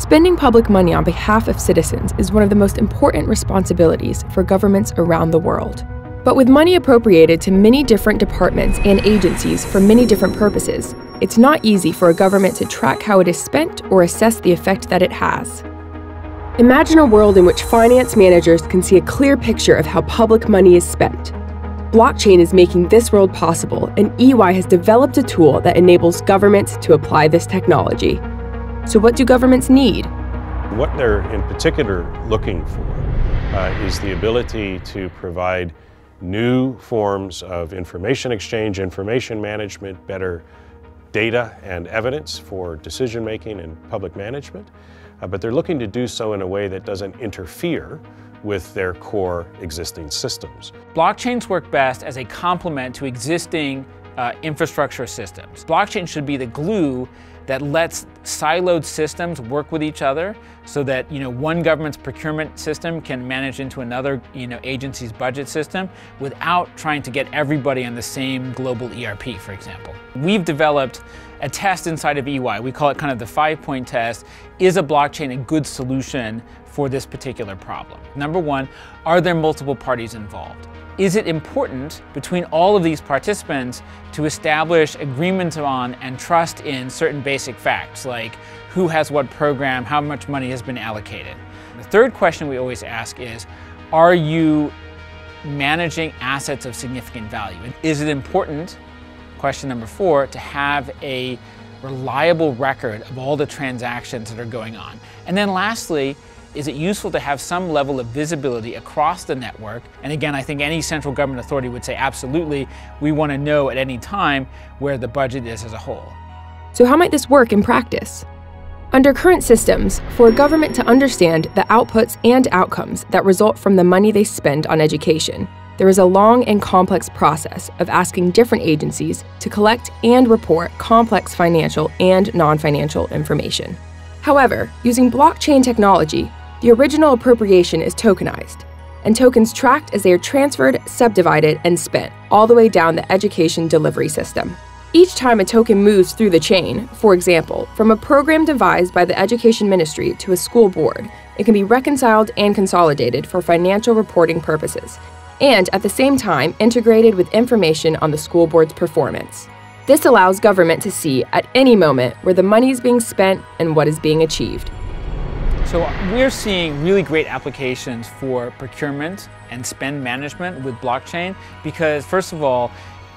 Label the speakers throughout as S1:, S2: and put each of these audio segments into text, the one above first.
S1: Spending public money on behalf of citizens is one of the most important responsibilities for governments around the world. But with money appropriated to many different departments and agencies for many different purposes, it's not easy for a government to track how it is spent or assess the effect that it has. Imagine a world in which finance managers can see a clear picture of how public money is spent. Blockchain is making this world possible, and EY has developed a tool that enables governments to apply this technology. So, what do governments need?
S2: What they're in particular looking for uh, is the ability to provide new forms of information exchange, information management, better data and evidence for decision making and public management. Uh, but they're looking to do so in a way that doesn't interfere with their core existing systems.
S3: Blockchains work best as a complement to existing uh, infrastructure systems. Blockchain should be the glue that lets siloed systems work with each other so that you know one government's procurement system can manage into another you know agency's budget system without trying to get everybody on the same global ERP for example. We've developed a test inside of EY. We call it kind of the five point test. Is a blockchain a good solution for this particular problem? Number one, are there multiple parties involved? Is it important between all of these participants to establish agreements on and trust in certain basic facts like who has what program, how much money has been allocated? The third question we always ask is, are you managing assets of significant value? Is it important, question number four, to have a reliable record of all the transactions that are going on? And then lastly, is it useful to have some level of visibility across the network? And again, I think any central government authority would say absolutely, we want to know at any time where the budget is as a whole.
S1: So, how might this work in practice? Under current systems, for a government to understand the outputs and outcomes that result from the money they spend on education, there is a long and complex process of asking different agencies to collect and report complex financial and non financial information. However, using blockchain technology, the original appropriation is tokenized, and tokens tracked as they are transferred, subdivided, and spent all the way down the education delivery system. Each time a token moves through the chain, for example, from a program devised by the Education Ministry to a school board, it can be reconciled and consolidated for financial reporting purposes, and at the same time integrated with information on the school board's performance. This allows government to see at any moment where the money is being spent and what is being achieved.
S3: So we're seeing really great applications for procurement and spend management with blockchain because first of all,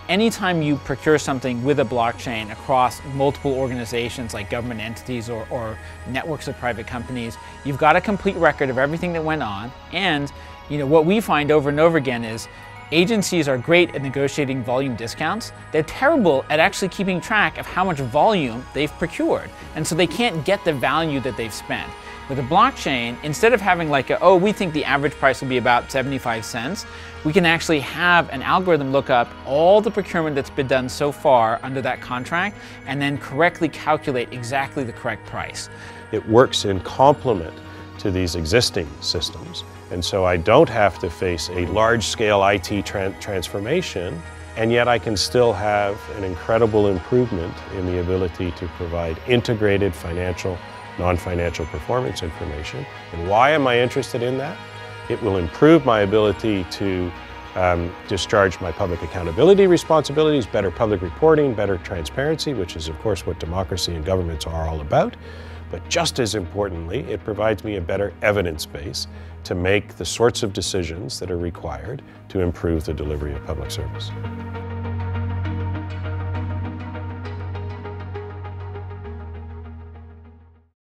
S3: anytime you procure something with a blockchain across multiple organizations like government entities or, or, networks of private companies, you've got a complete record of everything that went on. And you know what we find over and over again is agencies are great at negotiating volume discounts. They're terrible at actually keeping track of how much volume they've procured. And so they can't get the value that they've spent. With a blockchain, instead of having like a, oh, we think the average price will be about 75 cents, we can actually have an algorithm look up all the procurement that's been done so far under that contract and then correctly calculate exactly the correct price.
S2: It works in complement to these existing systems. And so I don't have to face a large scale IT tra transformation, and yet I can still have an incredible improvement in the ability to provide integrated financial non-financial performance information. And why am I interested in that? It will improve my ability to um, discharge my public accountability responsibilities, better public reporting, better transparency, which is of course what democracy and governments are all about. But just as importantly, it provides me a better evidence base to make the sorts of decisions that are required to improve the delivery of public service.